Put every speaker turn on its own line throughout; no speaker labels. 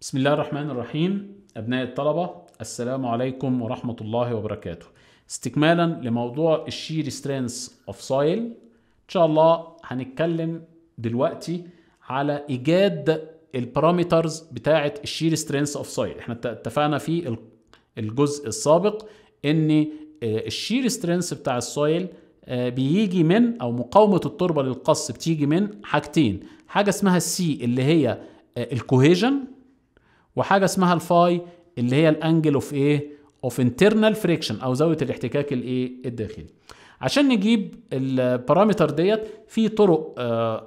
بسم الله الرحمن الرحيم. أبناء الطلبة السلام عليكم ورحمة الله وبركاته. استكمالا لموضوع ال shear strength of soil إن شاء الله هنتكلم دلوقتي على إيجاد ال parameters بتاعة ال shear strength of soil إحنا اتفقنا في الجزء السابق إن ال shear strength بتاع ال soil بيجي من أو مقاومة التربة للقص بتيجي من حاجتين. حاجة اسمها ال C اللي هي ال cohesion وحاجة اسمها ال phi اللي هي ال angle of إيه of internal friction أو زاوية الاحتكاك الايه الداخلي. عشان نجيب ال parameter ديت في طرق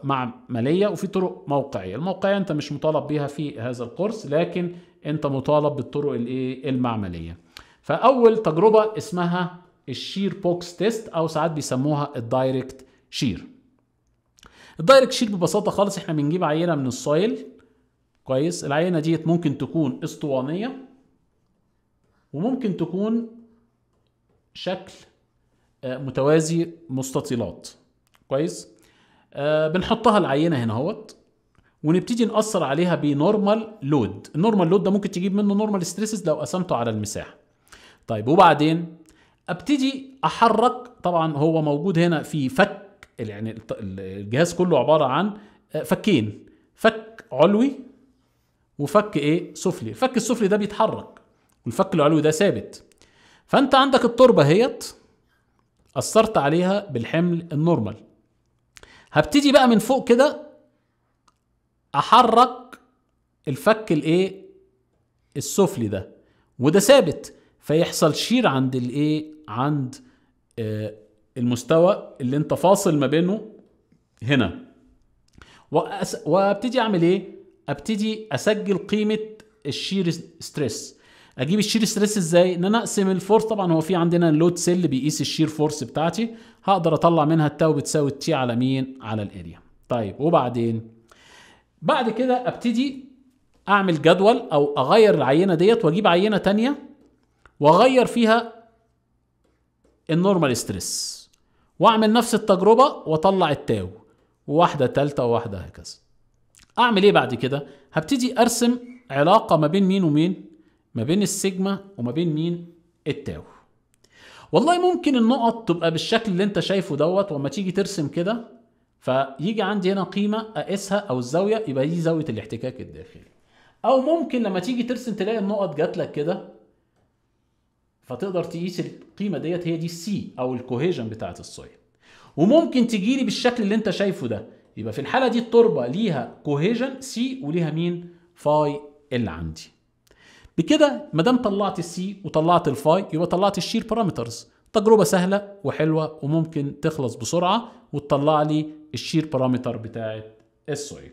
معملية وفي طرق موقعية. الموقعية أنت مش مطالب بيها في هذا الكورس لكن أنت مطالب بالطرق الايه المعملية. فأول تجربة اسمها ال shear box test أو ساعات بيسموها ال direct shear ال direct shear ببساطة خالص إحنا بنجيب عينة من ال soil كويس. العينة ديت ممكن تكون اسطوانية وممكن تكون شكل متوازي مستطيلات. كويس؟ آه بنحطها العينة هنا اهوت ونبتدي نأثر عليها ب normal load ال normal load ده ممكن تجيب منه normal stresses لو قسمته على المساحة. طيب وبعدين أبتدي أحرك طبعا هو موجود هنا في فك يعني الجهاز كله عبارة عن فكين. فك علوي وفك إيه؟ سفلي. الفك السفلي ده بيتحرك والفك العلوي ده ثابت. فأنت عندك التربة اهيت أثرت عليها بالحمل ال normal. هبتدي بقى من فوق كده أحرك الفك الإيه؟ السفلي ده وده ثابت. فيحصل shear عند الإيه؟ عند آه المستوى اللي انت فاصل ما بينه هنا. وأبتدي أعمل إيه؟ أبتدي أسجل قيمة ال shear stress. أجيب ال shear stress إزاي؟ إن أنا أقسم ال force. طبعا هو في عندنا ال load cell بيقيس ال shear force بتاعتي. هقدر أطلع منها ال tau بتساوي ال T على مين؟ على ال area. طيب وبعدين؟ بعد كده أبتدي أعمل جدول أو أغير العينة ديت وأجيب عينة تانية وأغير فيها ال normal stress وأعمل نفس التجربة وأطلع ال tau. وواحده تالتة وواحدة هكذا. أعمل إيه بعد كده؟ هبتدي أرسم علاقة ما بين مين ومين؟ ما بين السيجما وما بين مين؟ ال tau. والله ممكن النقط تبقى بالشكل اللي أنت شايفه دوت وما تيجي ترسم كده فيجي عندي هنا قيمة أقيسها أو الزاوية يبقى دي زاوية الاحتكاك الداخلي. أو ممكن لما تيجي ترسم تلاقي النقط جات لك كده فتقدر تقيس القيمة ديت هي دي ال C أو ال cohesion بتاعة ال soil وممكن تجي لي بالشكل اللي أنت شايفه ده. يبقى في الحالة دي التربة ليها cohesion C وليها مين؟ phi اللي عندي. بكده ما دام طلعت ال C وطلعت ال phi يبقى طلعت ال shear parameters تجربة سهلة وحلوة وممكن تخلص بسرعة وتطلع لي الشير بارامتر بتاعت السويل